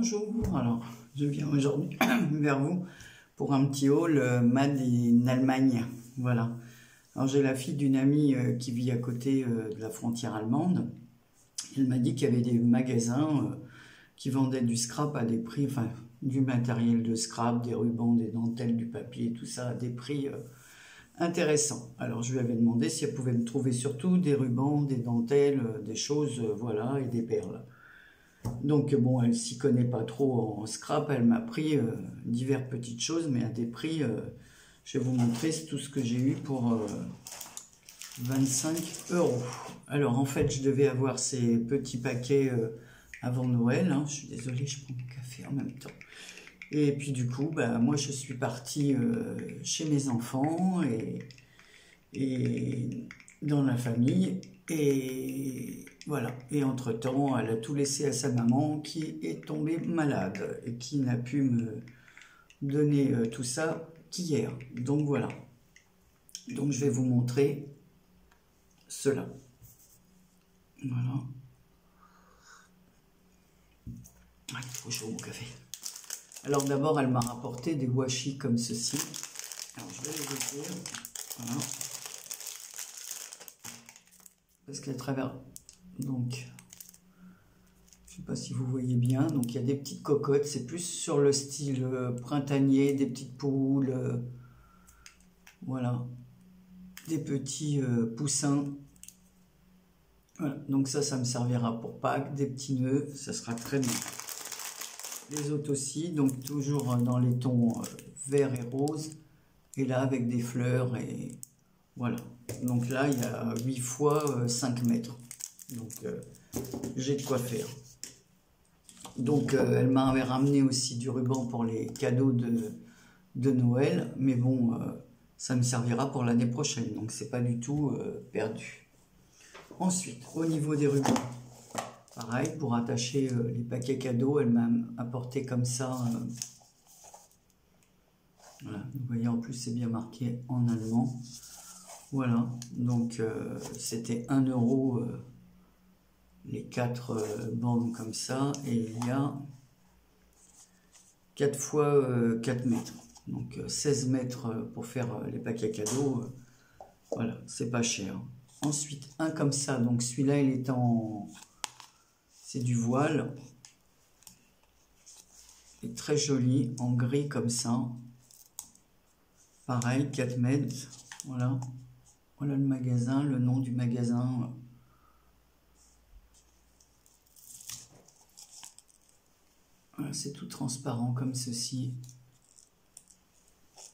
Bonjour, alors je viens aujourd'hui vers vous pour un petit haul euh, Made in Allemagne. Voilà. Alors j'ai la fille d'une amie euh, qui vit à côté euh, de la frontière allemande. Elle m'a dit qu'il y avait des magasins qui vendaient du scrap à des prix, enfin du matériel de scrap, des rubans, des dentelles, du papier, tout ça à des prix intéressants. Alors je lui avais demandé si elle pouvait me trouver surtout des rubans, des dentelles, des choses, voilà, et des perles. Donc bon, elle s'y connaît pas trop en scrap, elle m'a pris euh, diverses petites choses, mais à des prix, euh, je vais vous montrer tout ce que j'ai eu pour 25 euh, euros. Alors en fait, je devais avoir ces petits paquets avant Noël, hein. je suis désolée, je prends mon café en même temps. Et puis du coup, bah, moi je suis partie chez mes enfants et, et dans la famille, et voilà. Et entre-temps, elle a tout laissé à sa maman qui est tombée malade et qui n'a pu me donner euh, tout ça qu'hier. Donc voilà. Donc je vais vous montrer cela. Voilà. Ah, faut chaud mon café. Alors d'abord, elle m'a rapporté des washi comme ceci. Alors je vais les ouvrir. Voilà. Parce qu'à travers donc, je ne sais pas si vous voyez bien. Donc, il y a des petites cocottes. C'est plus sur le style euh, printanier, des petites poules. Euh, voilà. Des petits euh, poussins. Voilà. Donc ça, ça me servira pour Pâques. Des petits nœuds. Ça sera très bien. Les autres aussi. Donc, toujours dans les tons vert et rose. Et là, avec des fleurs et... Voilà. Donc là, il y a 8 fois 5 mètres. Donc, euh, j'ai de quoi faire. Donc, euh, elle m'avait ramené aussi du ruban pour les cadeaux de, Noël. Mais bon, euh, ça me servira pour l'année prochaine. Donc, c'est pas du tout perdu. Ensuite, au niveau des rubans, pareil, pour attacher les paquets cadeaux, elle m'a apporté comme ça. voilà, vous voyez, en plus, c'est bien marqué en allemand. Voilà, donc c'était 1 euro les quatre euh, bandes comme ça et il y a 4 fois 4 euh, mètres. Donc 16 euh, mètres pour faire les paquets cadeaux voilà c'est pas cher. Ensuite un comme ça. Donc celui-là il est en c'est du voile. Est très joli en gris comme ça. Pareil 4 mètres. Voilà voilà le magasin le nom du magasin c'est tout transparent comme ceci.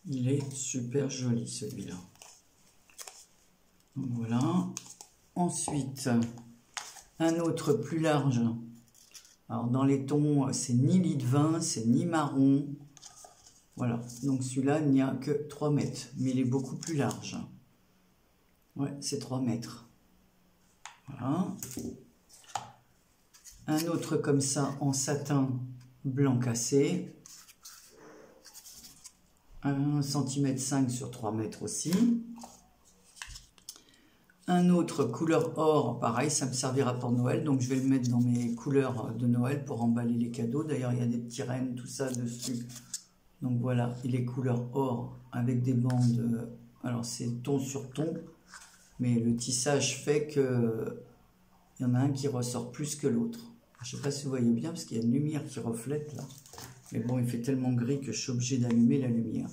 Il est super joli celui-là. Voilà. Ensuite, un autre plus large. Alors dans les tons, c'est ni lit de vin, c'est ni marron. Voilà, donc celui-là, il n'y a que 3 mètres, mais il est beaucoup plus large. Ouais, c'est 3 mètres. Voilà. Un autre comme ça en satin, blanc cassé. 1 cm 5 sur 3 mètres aussi. Un autre couleur or, pareil, ça me servira pour Noël, donc je vais le mettre dans mes couleurs de Noël pour emballer les cadeaux. D'ailleurs, il y a des petits rennes, tout ça dessus. Donc voilà, il est couleur or avec des bandes. Alors c'est ton sur ton, le tissage fait que il y en a un qui ressort plus que l'autre. Je ne sais pas si vous voyez bien parce qu'il y a une lumière qui reflète là. Mais bon, il fait tellement gris que je suis obligé d'allumer la lumière.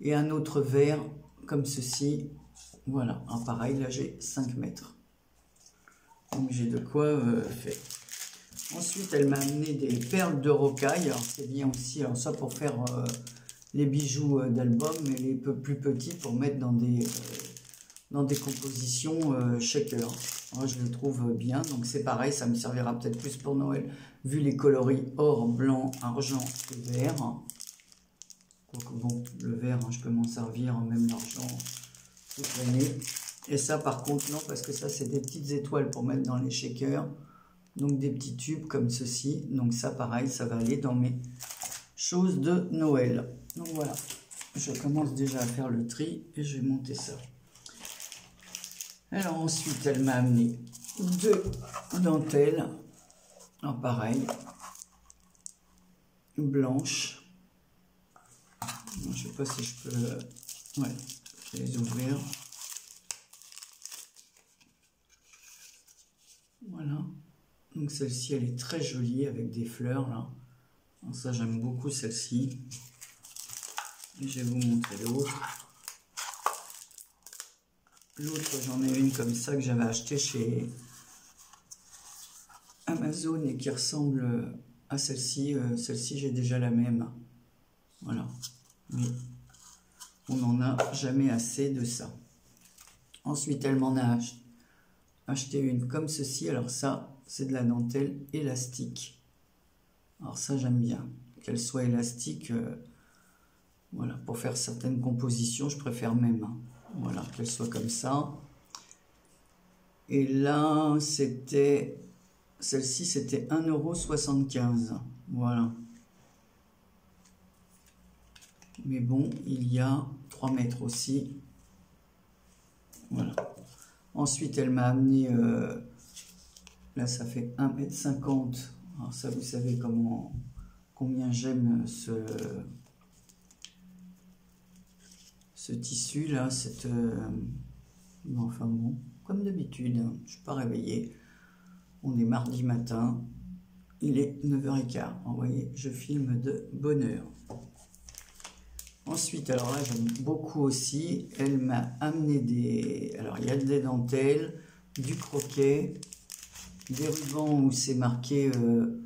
Et un autre verre comme ceci. Voilà, un pareil, là j'ai 5 mètres. Donc j'ai de quoi euh, faire. Ensuite, elle m'a amené des perles de rocaille. c'est bien aussi, alors pour faire euh, les bijoux euh, d'album, mais les peu plus petits pour mettre dans des, dans des compositions shaker. Moi, je les trouve bien. Donc, c'est pareil, ça me servira peut-être plus pour Noël, vu les coloris or, blanc, argent et vert. Donc, bon, le vert, hein, je peux m'en servir, même l'argent, toute l'année. Et ça, par contre, non, parce que ça, c'est des petites étoiles pour mettre dans les shakers. Donc, des petits tubes comme ceci. Donc, ça, pareil, ça va aller dans mes choses de Noël. Donc, voilà. Je commence déjà à faire le tri et je vais monter ça. Alors ensuite, elle m'a amené deux dentelles en pareil. blanches. Je ne sais pas si je peux... Ouais, les ouvrir. Voilà. Donc celle-ci, elle est très jolie avec des fleurs là. ça, j'aime beaucoup celle-ci. Je vais vous montrer l'autre. L'autre, j'en ai une comme ça que j'avais acheté chez Amazon et qui ressemble à celle-ci. Euh, celle-ci, j'ai déjà la même. Voilà. Mais on n'en a jamais assez de ça. Ensuite, elle m'en a acheté une comme ceci. Alors ça, c'est de la dentelle élastique. Alors ça, j'aime bien. Qu'elle soit élastique, euh, voilà, pour faire certaines compositions, je préfère même. Hein. Voilà, qu'elle soit comme ça. Et là, c'était... Celle-ci, c'était 1,75€. Voilà. Mais bon, il y a 3 mètres aussi. Voilà. Ensuite, elle m'a amené... Euh, là, ça fait 1m50. Alors ça, vous savez comment combien j'aime ce ce tissu là, cette... Euh, enfin bon, comme d'habitude, hein, je suis pas réveillée. On est mardi matin, il est 9h15. Vous je filme de bonne heure. Ensuite, alors là, j'aime beaucoup aussi. Elle m'a amené des... Alors, il y a des dentelles, du croquet, des rubans où c'est marqué euh.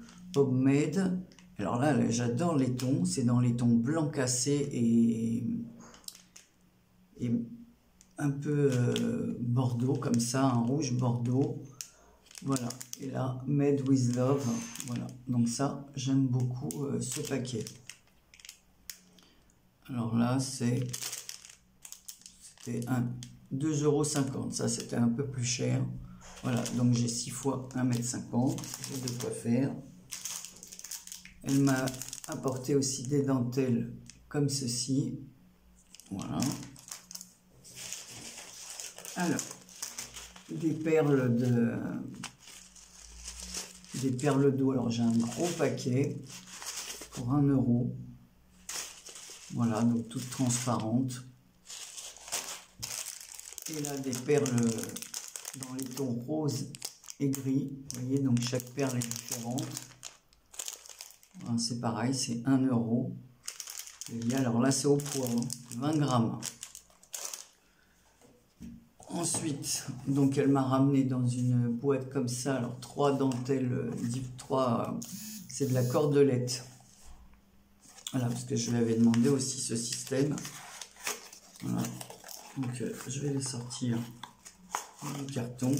Alors là j'adore les tons. C'est dans les tons blanc cassé et un peu euh, bordeaux comme ça, un rouge bordeaux. Voilà, et là, Made with Love, voilà. Donc ça, j'aime beaucoup euh, ce paquet. Alors là, c'est c'était un 2,50€. Ça, c'était un peu plus cher. Voilà, donc j'ai 6 fois 1m50. J'ai de quoi faire. Elle m'a apporté aussi des dentelles comme ceci. Voilà. Alors, des perles de perles d'eau. Alors j'ai un gros paquet pour 1 euro. Voilà, donc toutes transparentes. Et là, des perles dans les tons rose et gris. Vous voyez, donc chaque perle est différente. c'est pareil, c'est 1 euro. alors là, c'est au poids, 20 hein, grammes. Ensuite, donc elle m'a ramené dans une boîte comme ça, alors trois dentelles, trois, c'est de la cordelette. Voilà, parce que je lui avais demandé aussi ce système. Voilà, donc euh, je vais les sortir du carton.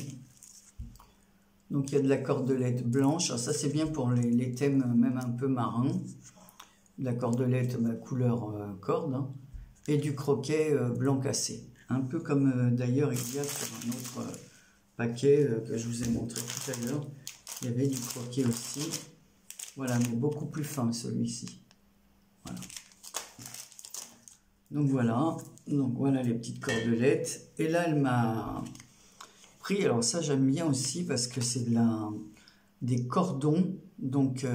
Donc il y a de la cordelette blanche, alors ça c'est bien pour les, thèmes même un peu marins. De la cordelette ma couleur euh, corde hein, et du croquet euh, blanc cassé. Un peu comme euh, d'ailleurs il y a sur un autre euh, paquet euh, que je vous ai montré tout à l'heure. Il y avait du croquet aussi. Voilà, mais beaucoup plus fin celui-ci. Voilà. Donc voilà, donc voilà les petites cordelettes. Et là, elle m'a pris, alors ça j'aime bien aussi parce que c'est de la, des cordons. Donc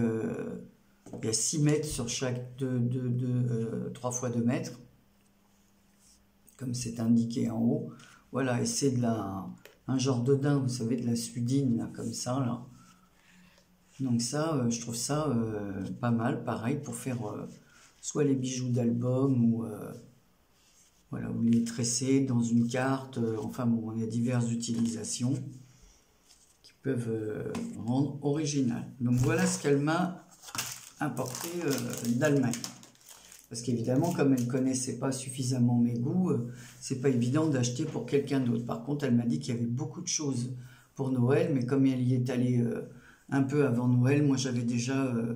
il y a 6 mètres sur chaque, de, de, 3 fois 2 mètres comme c'est indiqué en haut. Voilà, et c'est de la, un genre de daim, vous savez, de la sudine, comme ça, là. Donc ça, euh, je trouve ça euh, pas mal, pareil, pour faire euh, soit les bijoux d'album, ou, voilà, ou les tresser dans une carte. enfin bon, y a diverses utilisations qui peuvent rendre original. Donc voilà ce qu'elle m'a apporté d'Allemagne. Parce qu'évidemment, comme elle ne connaissait pas suffisamment mes goûts, euh, c'est pas évident d'acheter pour quelqu'un d'autre. Par contre, elle m'a dit qu'il y avait beaucoup de choses pour Noël, mais comme elle y est allée euh, un peu avant Noël, moi j'avais déjà euh,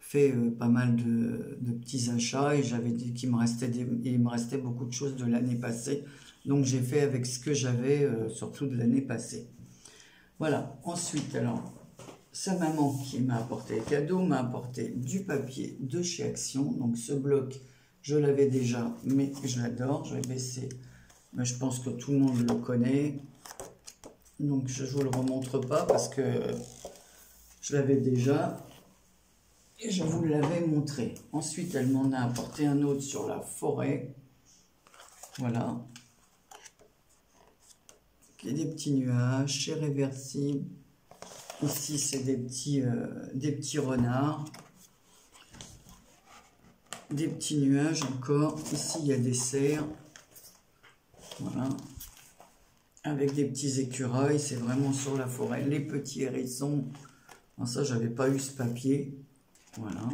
fait pas mal de, petits achats et j'avais dit qu'il me restait il me restait beaucoup de choses de l'année passée. Donc j'ai fait avec ce que j'avais, surtout de l'année passée. Voilà. Ensuite, alors, sa maman qui m'a apporté les cadeaux m'a apporté du papier de chez Action. Donc ce bloc, je l'avais déjà, mais je l'adore. Je vais baisser, mais je pense que tout le monde le connaît. Donc je ne vous le remontre pas parce que je l'avais déjà. Et je vous l'avais montré. Ensuite, elle m'en a apporté un autre sur la forêt. Voilà. Il y a des petits nuages, c'est réversible. Ici, c'est des petits, euh, des petits renards. Des petits nuages encore. Ici, il y a des cerfs. Voilà. Avec des petits écureuils, c'est vraiment sur la forêt. Les petits hérissons. ça ça, j'avais pas eu ce papier. Voilà.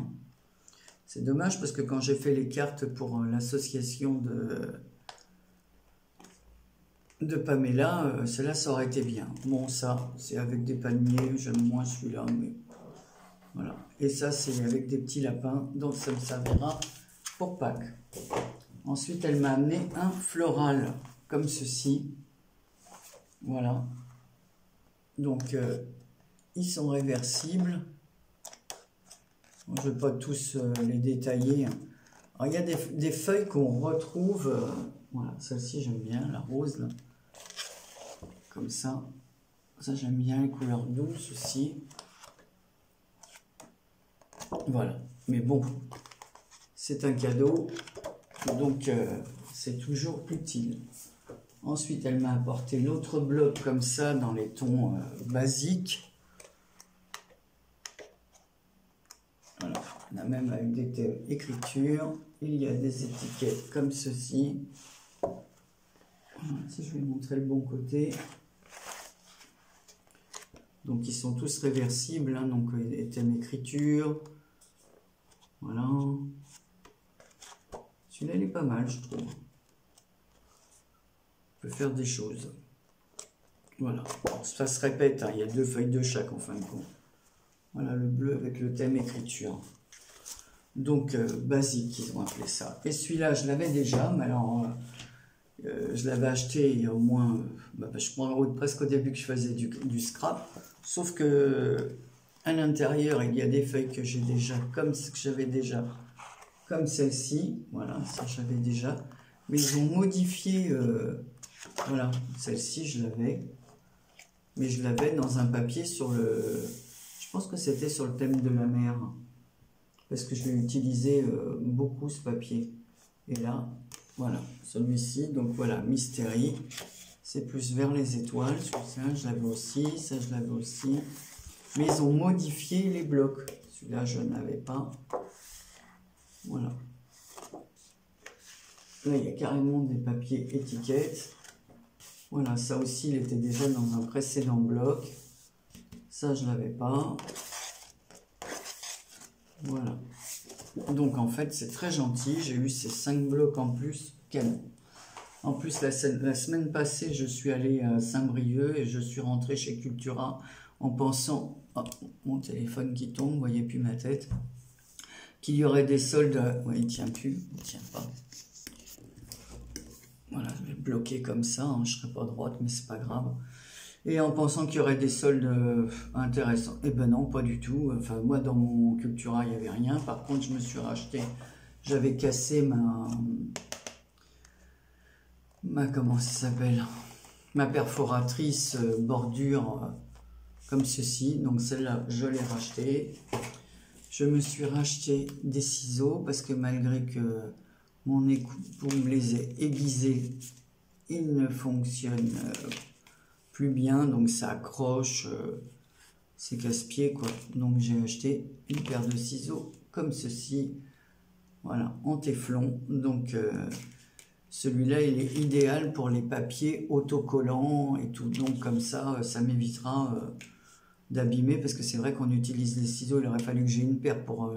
C'est dommage parce que quand j'ai fait les cartes pour euh, l'association de, de Pamela, euh, celle-là, ça aurait été bien. Bon, ça, c'est avec des palmiers, j'aime moins celui-là, mais voilà. Et ça, c'est avec des petits lapins, donc ça me servira pour Pâques. Ensuite, elle m'a amené un floral, comme ceci. Voilà. Donc, euh, ils sont réversibles. Je ne vais pas tous euh, les détailler. Il y a des, feuilles qu'on retrouve. Voilà, celle-ci j'aime bien, la rose. Là. Comme ça. Ça j'aime bien, les couleurs douces aussi. Voilà. Mais bon, c'est un cadeau. Donc, euh, c'est toujours utile. Ensuite, elle m'a apporté l'autre bloc comme ça dans les tons basiques. On a même avec des thèmes écriture. Il y a des étiquettes comme ceci. si je vais montrer le bon côté. Donc ils sont tous réversibles, hein, donc les thèmes écriture. Voilà. Celui-là il est pas mal je trouve. On peut faire des choses. Voilà. ça se répète, hein. il y a deux feuilles de chaque en fin de compte. Voilà le bleu avec le thème écriture donc euh, basique, ils ont appelé ça. Et celui-là, je l'avais déjà, mais alors euh, euh, je l'avais acheté il y a au moins, bah, je crois presque au début que je faisais du, scrap, sauf que à l'intérieur, il y a des feuilles que j'ai déjà, comme ce que j'avais déjà, comme celle-ci, voilà, ça j'avais déjà, mais ils ont modifié, voilà, celle-ci je l'avais, mais je l'avais dans un papier sur le, je pense que c'était sur le thème de la mer, parce que je vais utiliser euh, beaucoup ce papier. Et là, voilà, celui-ci, donc voilà, Mystérie, c'est plus vers les étoiles, ça je l'avais aussi, ça je l'avais aussi, mais ils ont modifié les blocs, celui-là je n'avais pas, voilà. Là, il y a carrément des papiers étiquettes. Voilà, ça aussi, il était déjà dans un précédent bloc. Ça, je l'avais pas. Voilà. Donc en fait, c'est très gentil. J'ai eu ces 5 blocs en plus. Canon. En plus, la, semaine passée, je suis allé à Saint-Brieuc et je suis rentré chez Cultura en pensant, oh, mon téléphone qui tombe, vous voyez plus ma tête, qu'il y aurait des soldes. Oui, il tient plus, il tient pas. Voilà, je vais bloquer comme ça, hein. je ne serai pas droite, mais c'est pas grave et en pensant qu'il y aurait des soldes euh, intéressants. Eh ben non, pas du tout. Enfin, moi, dans mon Cultura, il n'y avait rien. Par contre, je me suis racheté, j'avais cassé ma... ma comment ça s'appelle? Ma perforatrice euh, bordure euh, comme ceci. Donc celle-là, je l'ai rachetée. Je me suis racheté des ciseaux parce que malgré que mon me les aiguiser, il ne fonctionne pas plus bien, donc ça accroche, euh, c'est casse-pied quoi. Donc j'ai acheté une paire de ciseaux comme ceci, voilà, en téflon. Donc euh, celui-là, il est idéal pour les papiers autocollants et tout. Donc comme ça, euh, ça m'évitera d'abîmer parce que c'est vrai qu'on utilise les ciseaux. Il aurait fallu que j'ai une paire pour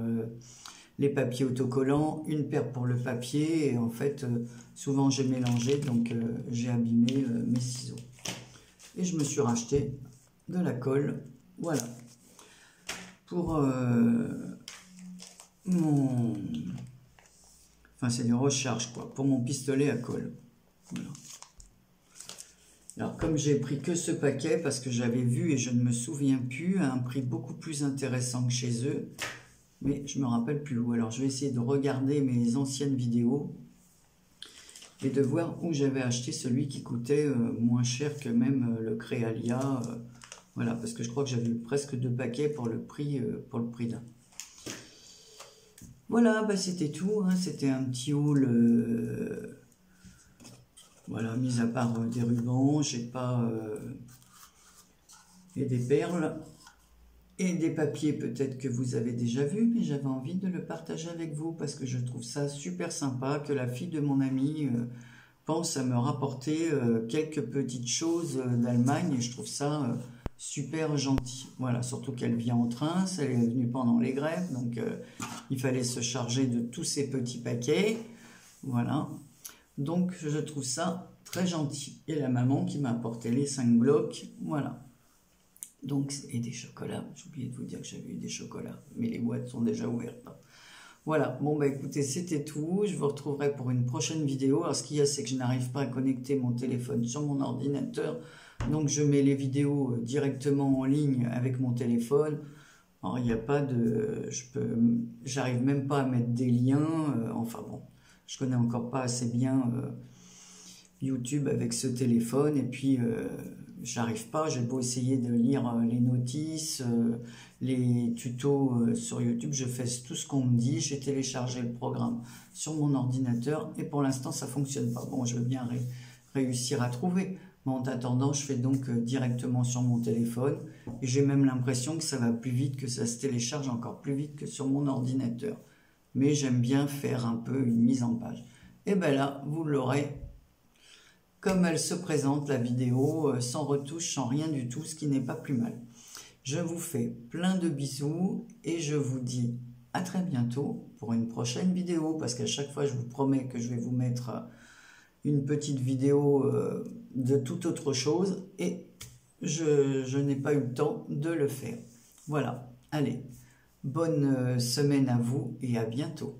les papiers autocollants, une paire pour le papier. Et en fait, souvent j'ai mélangé, donc j'ai abîmé mes ciseaux et je me suis racheté de la colle, voilà, pour euh, mon, c'est des recharges quoi, pour mon pistolet à colle, Alors comme j'ai pris que ce paquet parce que j'avais vu et je ne me souviens plus à un prix beaucoup plus intéressant que chez eux, mais je me rappelle plus où. Alors je vais essayer de regarder mes anciennes vidéos et de voir où j'avais acheté celui qui coûtait euh, moins cher que même euh, le Créalia. Euh, voilà, parce que je crois que j'avais presque deux paquets pour le prix, pour le prix d'un. Voilà, bah, c'était tout. Hein. C'était un petit haul. Euh, voilà, mis à part euh, des rubans, j'ai pas. Euh, et des perles. Et des papiers peut-être que vous avez déjà vus, mais j'avais envie de le partager avec vous parce que je trouve ça super sympa que la fille de mon ami pense à me rapporter quelques petites choses d'Allemagne et je trouve ça super gentil. Voilà, surtout qu'elle vient en train, elle est venue pendant les grèves, donc euh, il fallait se charger de tous ces petits paquets. Voilà. Donc je trouve ça très gentil. Et la maman qui m'a apporté les 5 blocs, voilà. Donc, et des chocolats. J'ai oublié de vous dire que j'avais eu des chocolats, mais les boîtes sont déjà ouvertes. Voilà, bon bah écoutez, c'était tout. Je vous retrouverai pour une prochaine vidéo. Alors ce qu'il y a, c'est que je n'arrive pas à connecter mon téléphone sur mon ordinateur. Donc je mets les vidéos euh, directement en ligne avec mon téléphone. Alors il n'y a pas de... je peux, J'arrive même pas à mettre des liens. Euh, enfin bon, je connais encore pas assez bien euh, YouTube avec ce téléphone. Et puis j'arrive pas, j'ai beau essayer de lire les notices, les tutos sur YouTube, je fais tout ce qu'on me dit, j'ai téléchargé le programme sur mon ordinateur et pour l'instant ça fonctionne pas. Bon, je veux bien réussir à trouver. En attendant, je fais donc euh, directement sur mon téléphone et j'ai même l'impression que ça va plus vite, que ça se télécharge encore plus vite que sur mon ordinateur. Mais j'aime bien faire un peu une mise en page. Et bien là, vous l'aurez comme elle se présente, la vidéo, euh, sans retouche, sans rien du tout, ce qui n'est pas plus mal. Je vous fais plein de bisous et je vous dis à très bientôt pour une prochaine vidéo parce qu'à chaque fois, je vous promets que je vais vous mettre euh, une petite vidéo de toute autre chose et je, n'ai pas eu le temps de le faire. Voilà, allez, bonne euh, semaine à vous et à bientôt.